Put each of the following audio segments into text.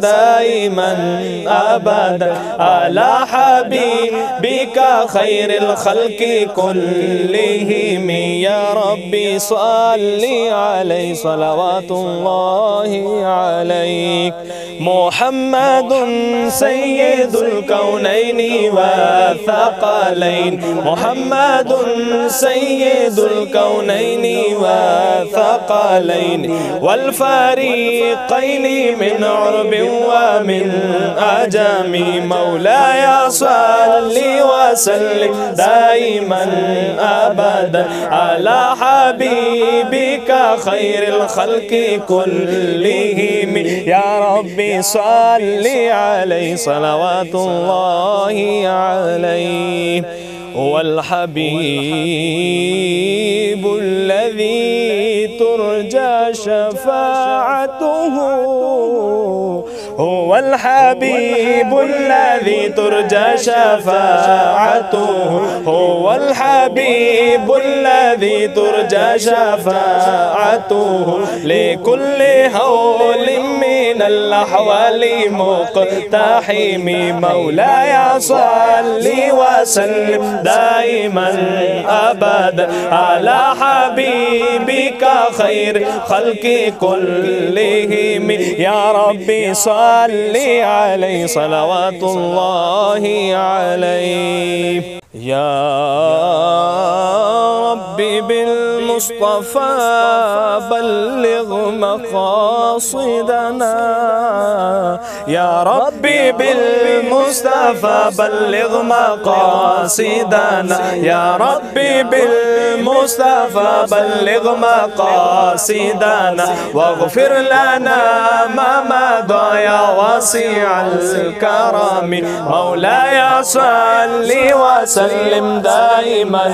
دائما ابدا على حبيبك خير الخلق كلهم. يا ربي صل عليه صلوات الله عليك. محمد سيد الكونين والثقلين. محمد سيد الكونين والثقلين. والفريقين من عرب ومن أجم مولاي صل وسلم دائما أبدا على حبيبك خير الخلق كلهم. يا ربي صل عليه صلوات الله عليه. هو الحبيب. شفاعته. هو الحبيب الذي ترجى شفاعته. هو الحبيب الذي ترجى شفاعته. لكل هول من الأحوال مقتحم. مولاي صل وسلم دائما أبدا على حبيبك خير خلق كلهم. يا ربي صل عليه صلوات الله عليه. يا ربي بالمصطفى بلغ مقاصدنا. يا ربي بالمصطفى بلغ مقاصدنا. يا ربي بالمصطفى بلغ مقاصدنا. واغفر لنا ما مضى يا واسع الكرم. مولاي صل وسلم دائما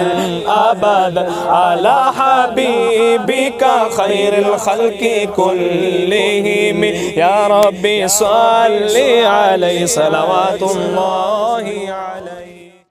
ابدا على حبيبك خير الخلق كلهم. يا ربي صل عليه صلوات الله عليه.